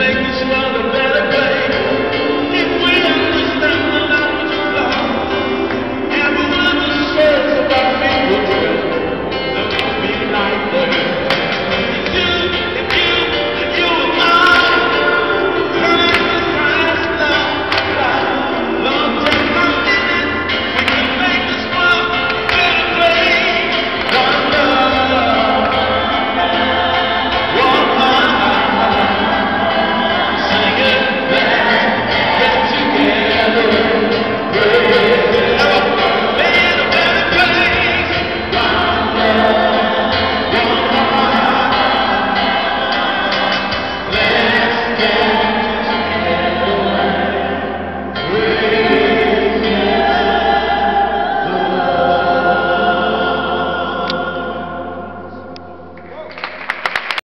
make this world a better